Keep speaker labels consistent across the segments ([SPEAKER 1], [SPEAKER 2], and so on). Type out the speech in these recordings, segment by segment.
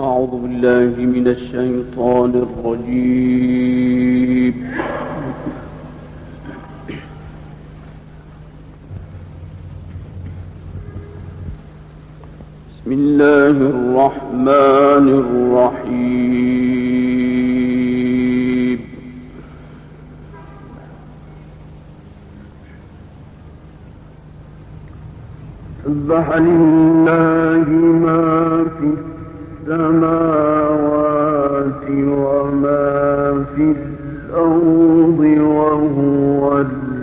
[SPEAKER 1] أعوذ بالله من الشيطان الرجيم. بسم الله الرحمن الرحيم. سبح لله السماوات وما في الأرض وهو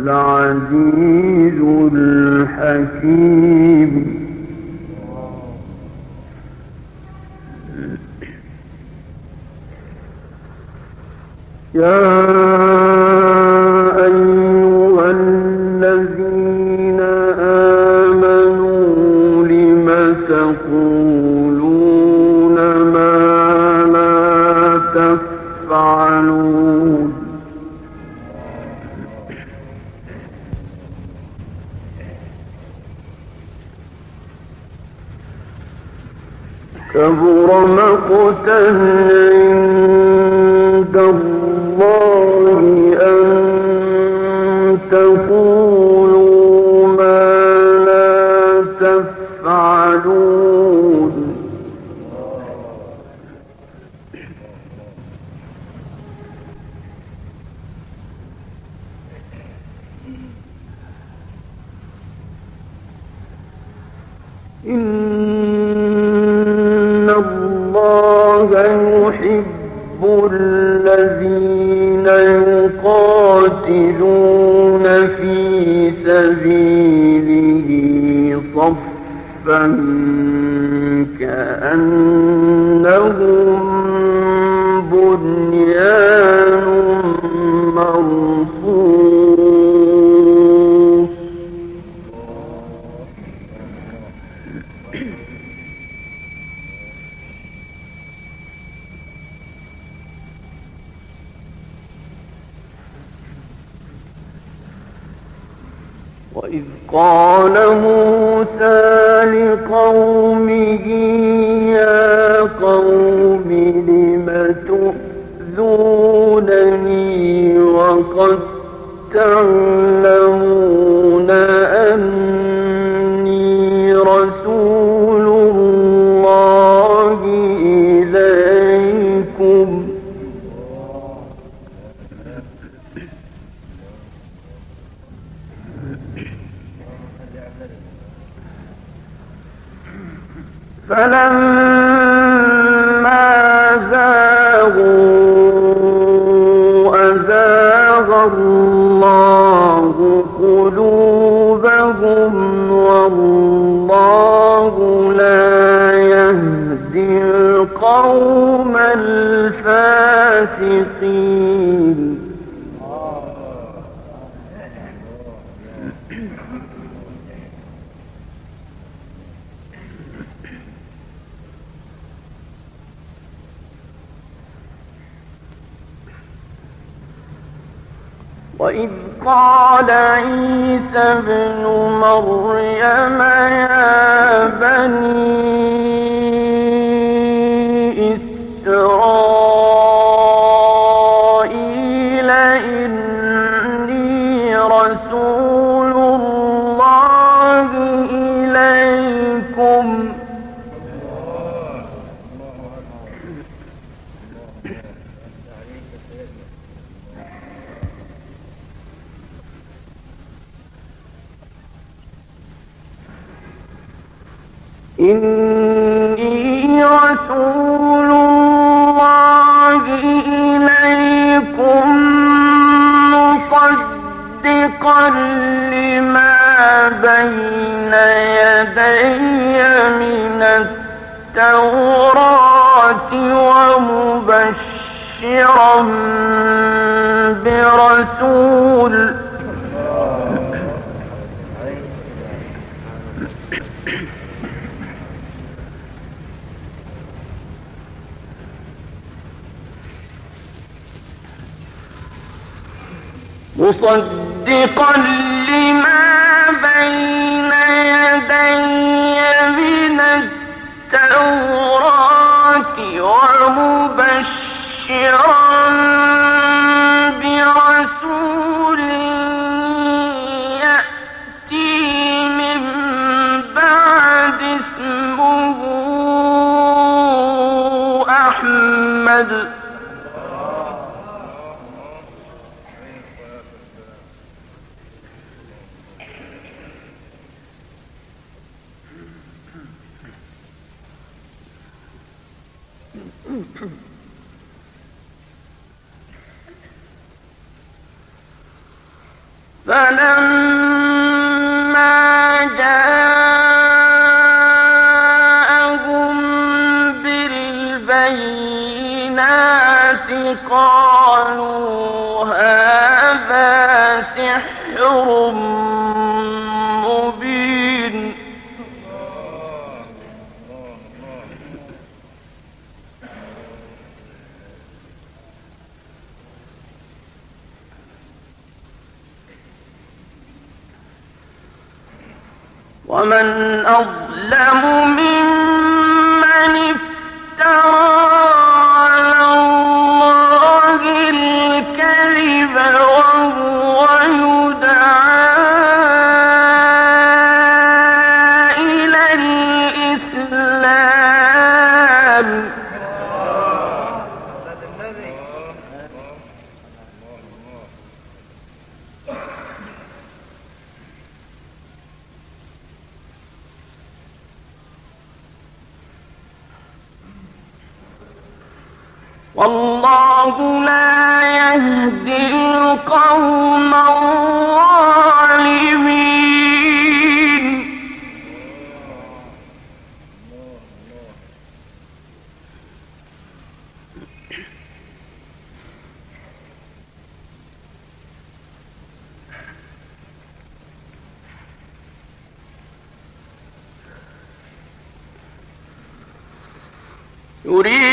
[SPEAKER 1] العزيز الحكيم. يا الله أن تقولوا وإذ قال عيسى ابن مريم يا بني إني رسول الله إليكم مصدقا لما بين يدي من التوراة ومبشرا برسول مصدقا لما بين يدي من التوراة ومبشرا برسول يأتي من بعد اسمه أحمد. فلما جاءهم بالبينات قالوا هذا سحر ومن أظلم من والله لا يهدي القوم الظالمين. يريد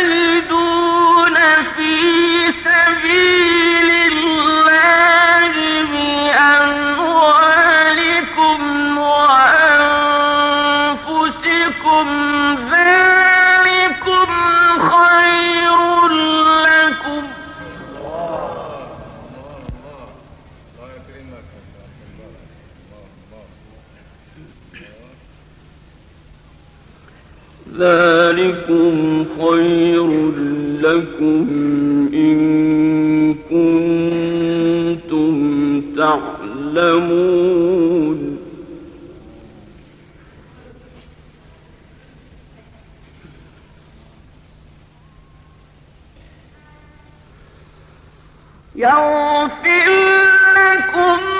[SPEAKER 1] يجاهدون في سبيل ذلكم خير لكم إن كنتم تعلمون. يغفر لكم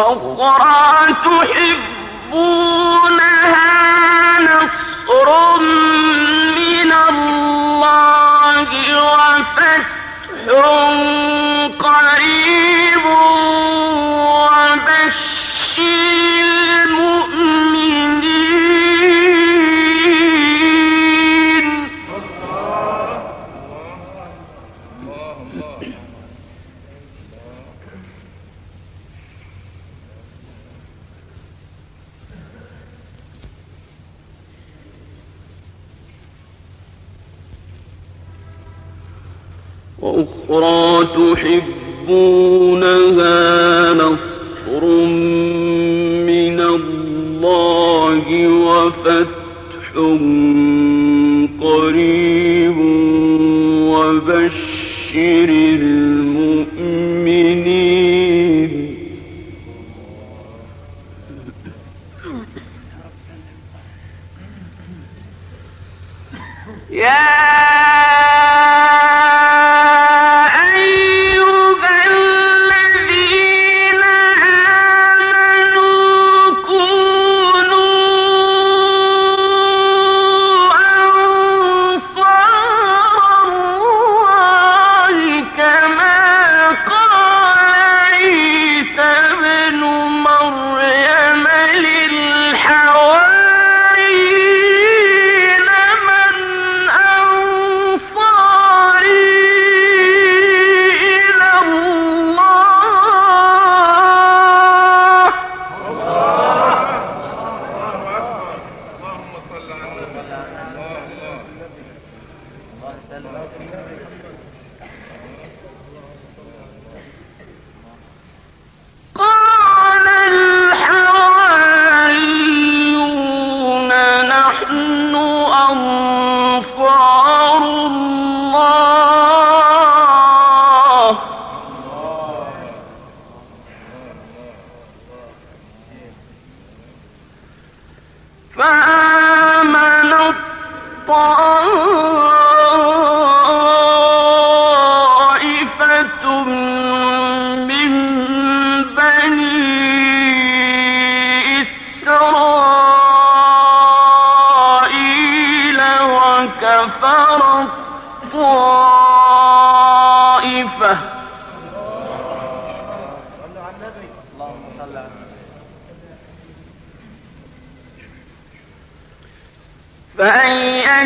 [SPEAKER 1] وأخرى تحبونها نصر من الله وفتح قريب وبشر وبشر فأ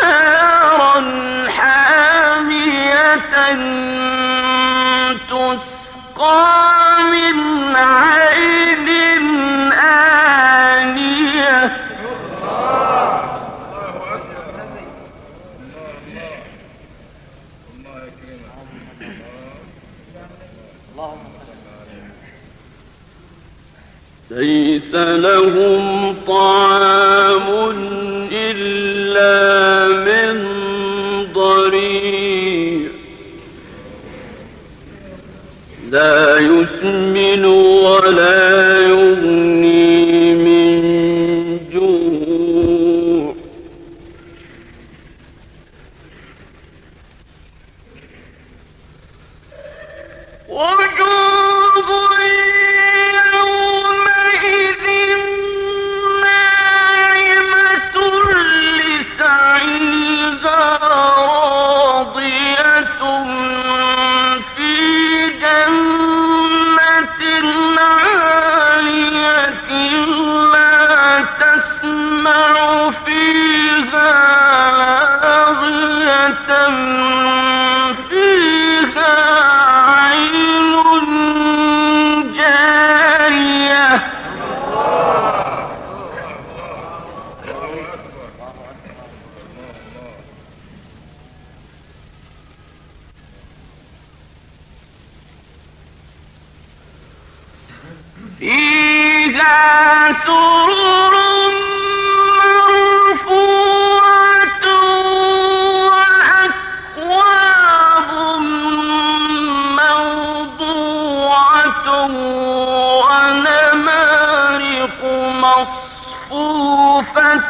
[SPEAKER 1] نارا حامية تسقى من عين آنية. ليس لهم طعام لا يسمن ولا يغني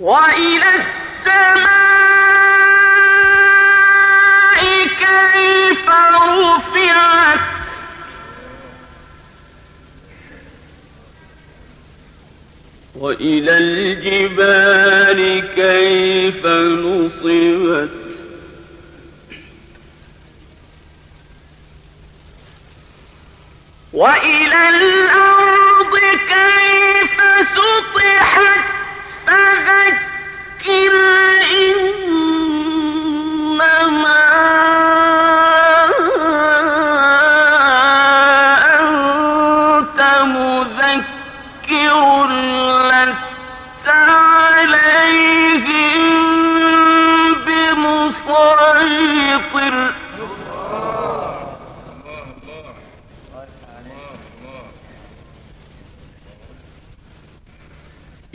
[SPEAKER 1] وإلى السماء كيف رفعت. وإلى الجبال كيف نصبت. وإلى الأرض كيف سطحت. فذكر إنما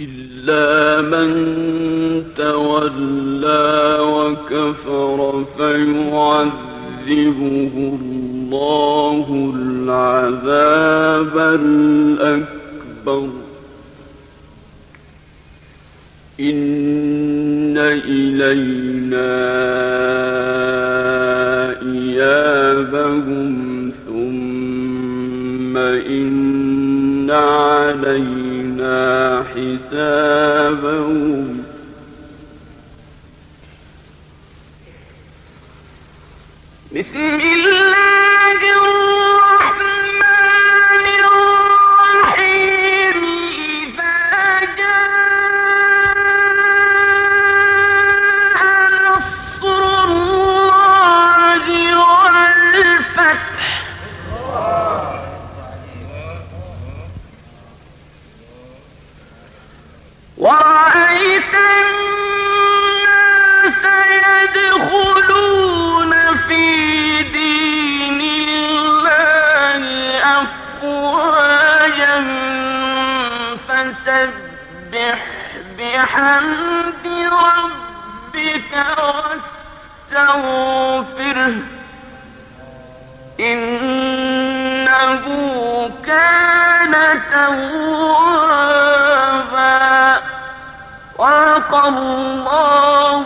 [SPEAKER 1] إلا من تولى وكفر فيعذبه الله العذاب الأكبر. إن إلينا إيابهم ثم إن علينا حسابهم. بسم الله بحمد ربك واستغفره. إنه كان توابا. صدق الله